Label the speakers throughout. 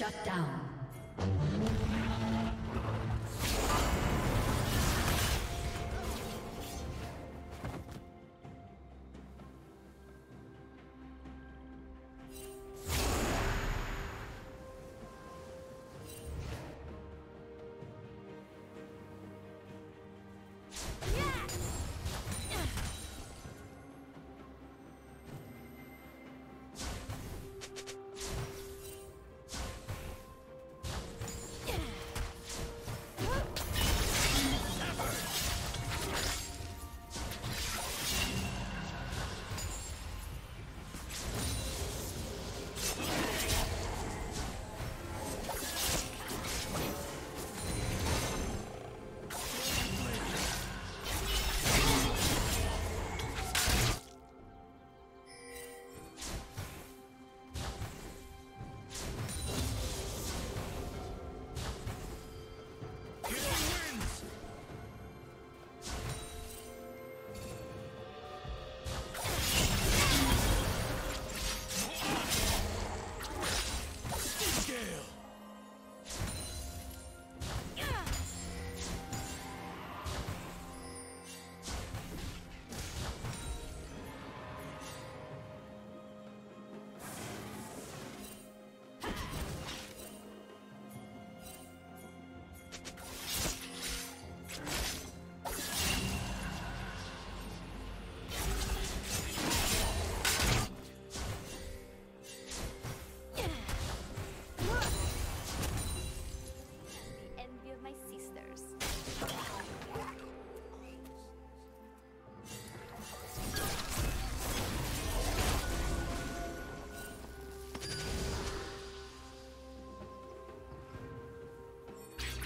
Speaker 1: Shut down.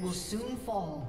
Speaker 1: Will soon fall.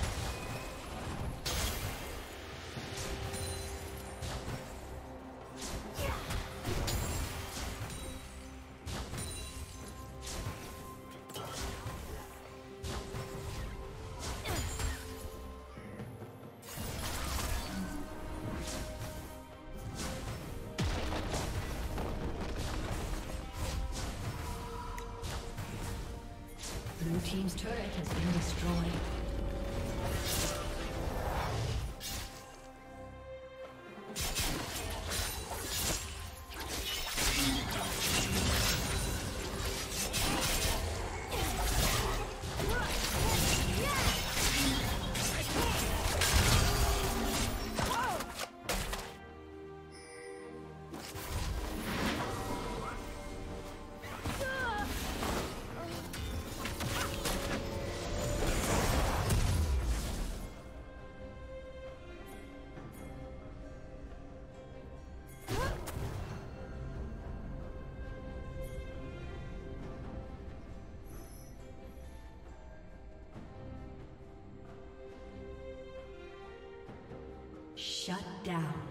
Speaker 1: Shut down.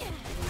Speaker 1: Yeah.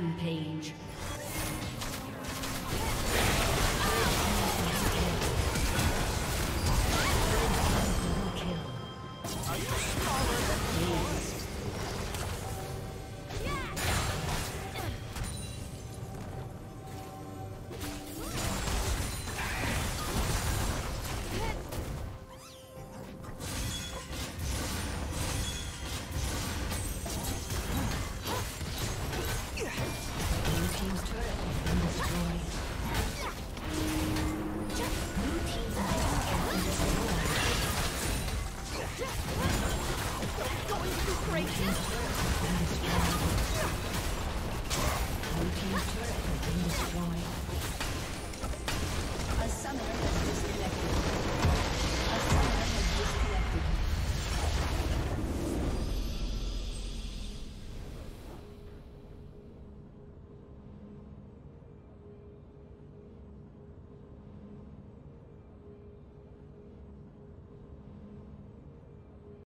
Speaker 1: Rampage.